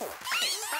あ!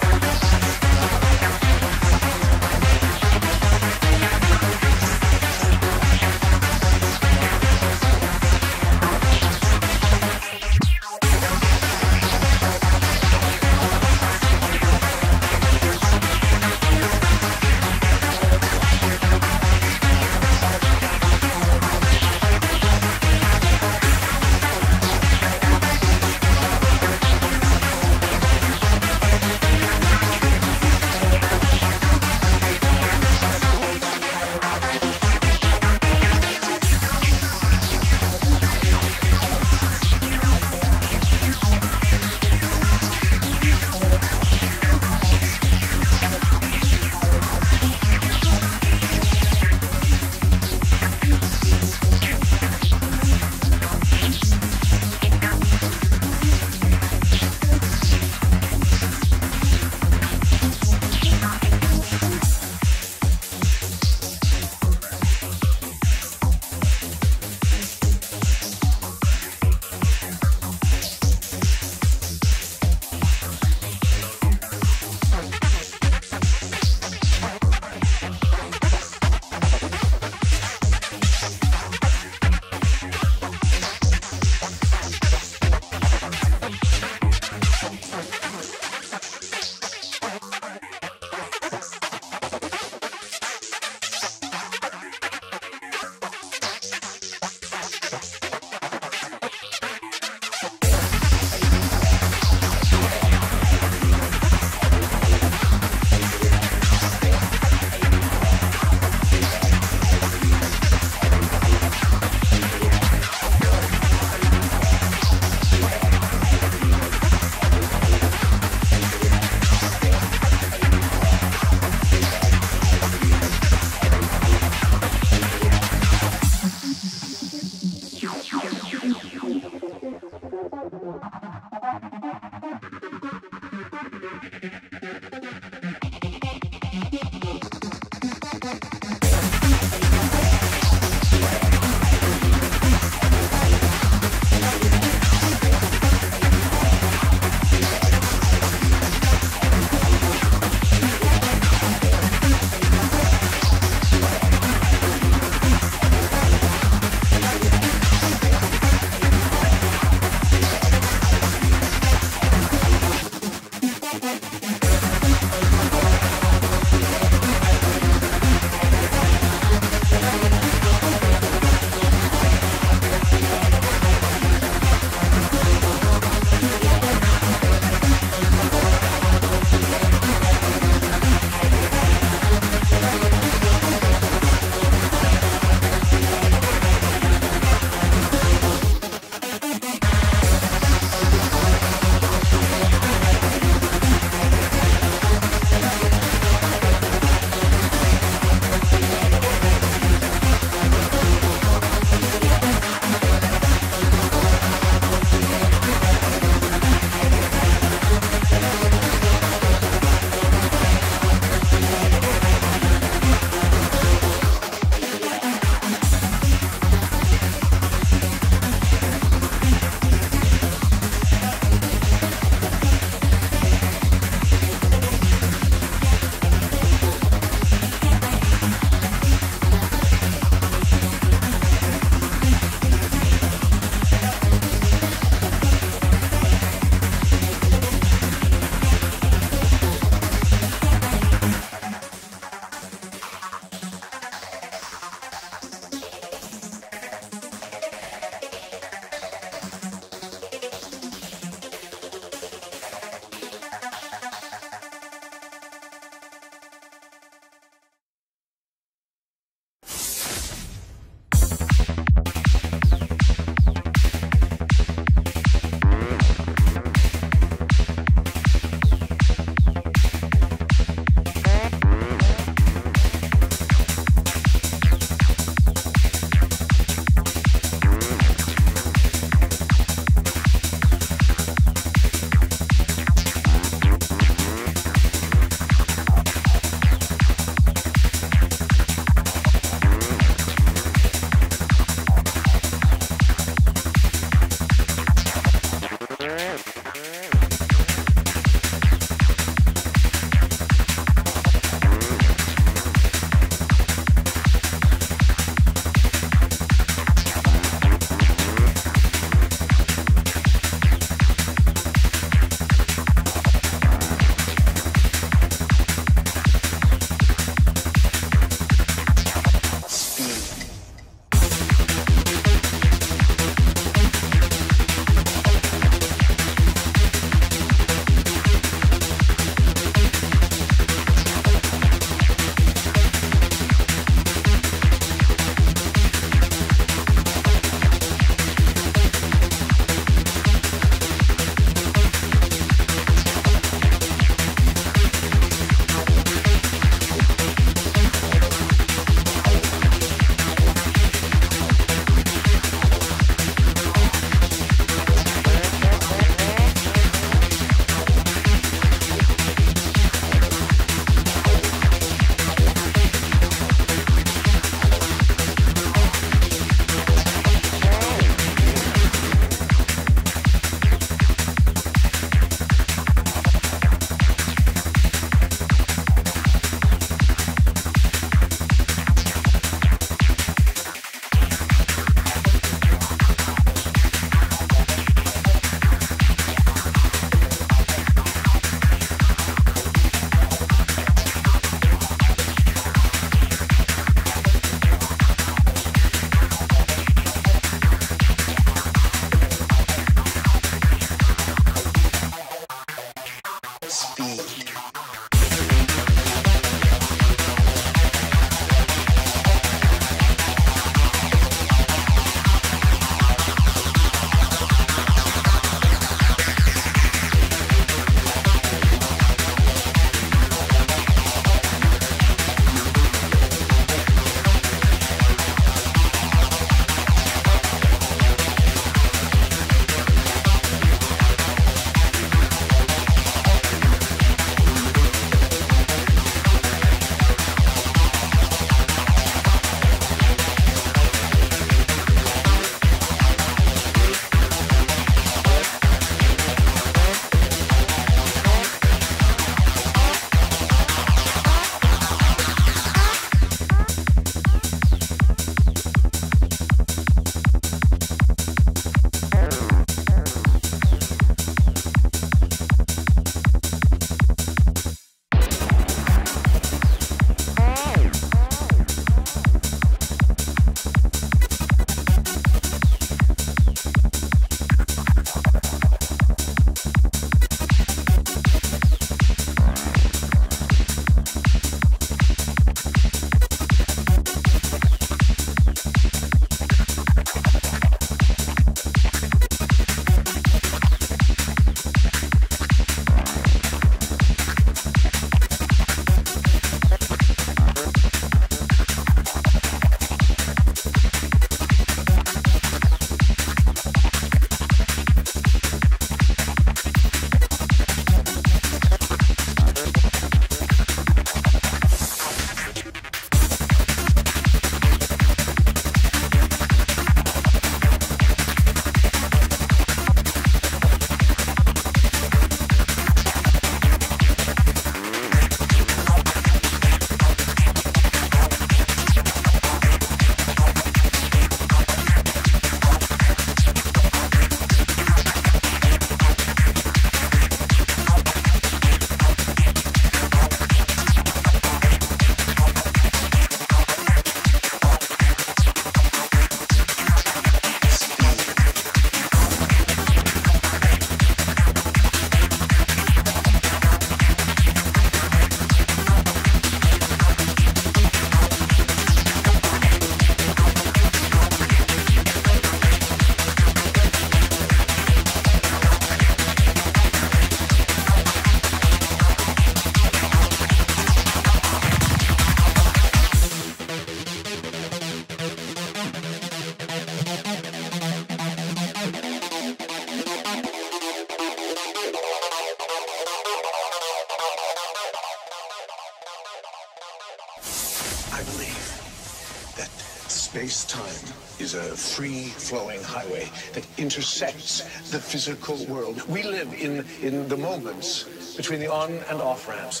Highway that intersects the physical world. We live in, in the moments between the on and off ramps.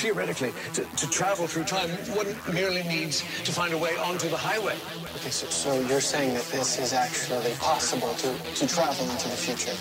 Theoretically, to, to travel through time, one merely needs to find a way onto the highway. Okay, so, so you're saying that this is actually possible to, to travel into the future?